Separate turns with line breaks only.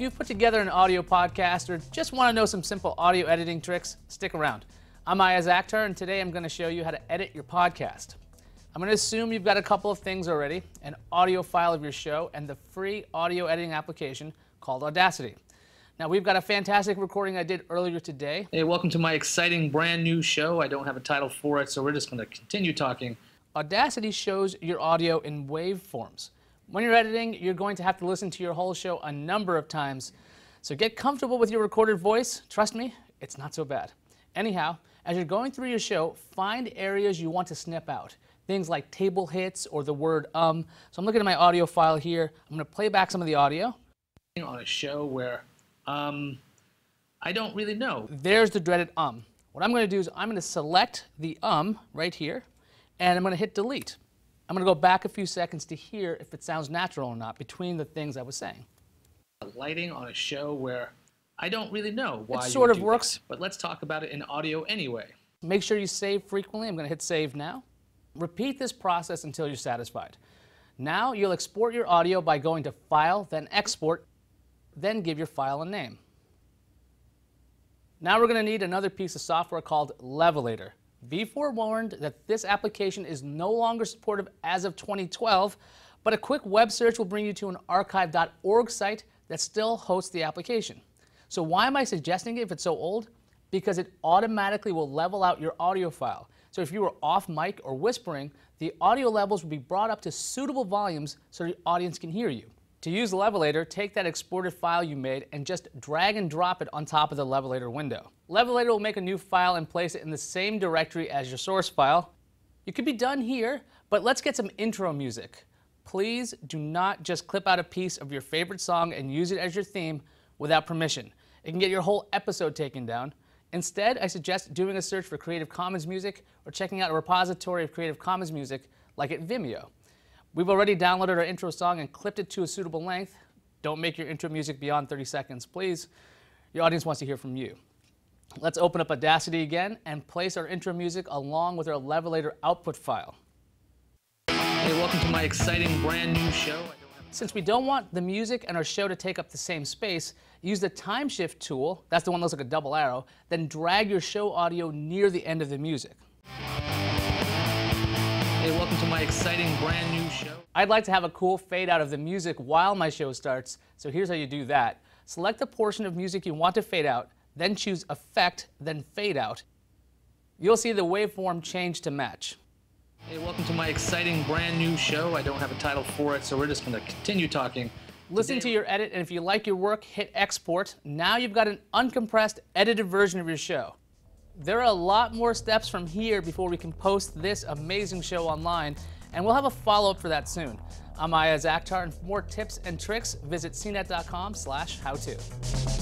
If you've put together an audio podcast or just want to know some simple audio editing tricks, stick around. I'm Iyaz Akhtar, and today I'm going to show you how to edit your podcast. I'm going to assume you've got a couple of things already an audio file of your show and the free audio editing application called Audacity. Now, we've got a fantastic recording I did earlier today.
Hey, welcome to my exciting brand new show. I don't have a title for it, so we're just going to continue talking.
Audacity shows your audio in waveforms. When you're editing, you're going to have to listen to your whole show a number of times. So get comfortable with your recorded voice. Trust me, it's not so bad. Anyhow, as you're going through your show, find areas you want to snip out. Things like table hits or the word um. So I'm looking at my audio file here. I'm going to play back some of the audio.
On a show where um, I don't really know.
There's the dreaded um. What I'm going to do is I'm going to select the um right here, and I'm going to hit delete. I'm going to go back a few seconds to hear if it sounds natural or not between the things I was saying.
Lighting on a show where I don't really know why
it sort of works.
That, but let's talk about it in audio anyway.
Make sure you save frequently. I'm going to hit save now. Repeat this process until you're satisfied. Now you'll export your audio by going to File, then Export, then give your file a name. Now we're going to need another piece of software called Levelator. Be forewarned that this application is no longer supportive as of 2012, but a quick web search will bring you to an archive.org site that still hosts the application. So why am I suggesting it if it's so old? Because it automatically will level out your audio file. So if you were off mic or whispering, the audio levels will be brought up to suitable volumes so the audience can hear you. To use Levelator, take that exported file you made and just drag and drop it on top of the Levelator window. Levelator will make a new file and place it in the same directory as your source file. You could be done here, but let's get some intro music. Please do not just clip out a piece of your favorite song and use it as your theme without permission. It can get your whole episode taken down. Instead, I suggest doing a search for Creative Commons music or checking out a repository of Creative Commons music like at Vimeo. We've already downloaded our intro song and clipped it to a suitable length. Don't make your intro music beyond 30 seconds, please. Your audience wants to hear from you. Let's open up Audacity again and place our intro music along with our Levelator output file.
Hey, welcome to my exciting brand new show.
Since we don't want the music and our show to take up the same space, use the time shift tool, that's the one that looks like a double arrow, then drag your show audio near the end of the music.
Hey, welcome to my exciting brand new show.
I'd like to have a cool fade out of the music while my show starts, so here's how you do that. Select the portion of music you want to fade out, then choose Effect, then Fade Out. You'll see the waveform change to match.
Hey, welcome to my exciting brand new show. I don't have a title for it, so we're just going to continue talking.
Listen Today, to your edit, and if you like your work, hit export. Now you've got an uncompressed, edited version of your show. There are a lot more steps from here before we can post this amazing show online, and we'll have a follow-up for that soon. I'm Iyaz Akhtar, and for more tips and tricks, visit cnet.com slash how-to.